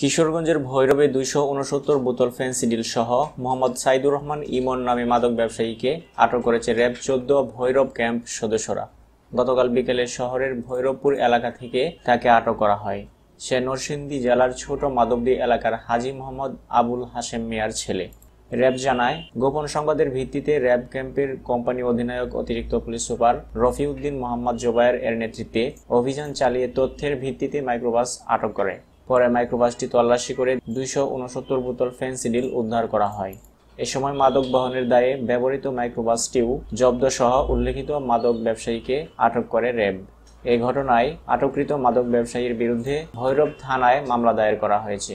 কিশোরগঞ্জের ভৈরবে দুইশো উনসত্তর বোতল ফেন্সিডিল সহ মোহাম্মদ সাইদুর রহমান ইমন নামে মাদক ব্যবসায়ীকে আটক করেছে র্যাব চোদ্দ ভৈরব ক্যাম্প সদস্যরা। গতকাল বিকেলে শহরের ভৈরবপুর এলাকা থেকে তাকে আটক করা হয়। সে নরসিংদী জেলার ছোট মাধবদী এলাকার হাজি মোহাম্মদ আবুল হাশেম মিয়ার ছেলে। র্যাব জানায়, গোপন সংবাদের ভিত্তিতে র্যাব ক্যাম্পের কোম্পানি অধিনায়ক অতিরিক্ত পুলিশ সুপার রফিউদ্দিন মোহাম্মদ জোবায়ের এর নেতৃত্বে অভিযান চালিয়ে তথ্যের ভিত্তিতে মাইক্রোবাস আটক করে। পরে মাইক্রোবাসটি তল্লাশি করে দুইশো উনসত্তর বোতল ফেন্সিডিল উদ্ধার করা হয়। এ সময় মাদক বহনের দায়ে ব্যবহৃত মাইক্রোবাসটিও জব্দ সহ উল্লেখিত মাদক ব্যবসায়ীকে আটক করে র্যাব। এ ঘটনায় আটককৃত মাদক ব্যবসায়ীর বিরুদ্ধে ভৈরব থানায় মামলা দায়ের করা হয়েছে।